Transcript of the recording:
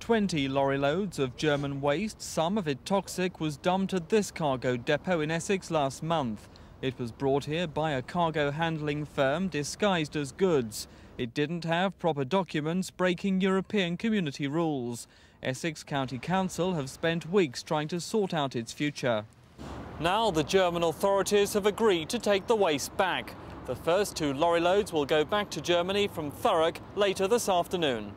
20 lorry loads of German waste, some of it toxic, was dumped at this cargo depot in Essex last month. It was brought here by a cargo handling firm disguised as goods. It didn't have proper documents breaking European community rules. Essex County Council have spent weeks trying to sort out its future. Now the German authorities have agreed to take the waste back. The first two lorry loads will go back to Germany from Thurrock later this afternoon.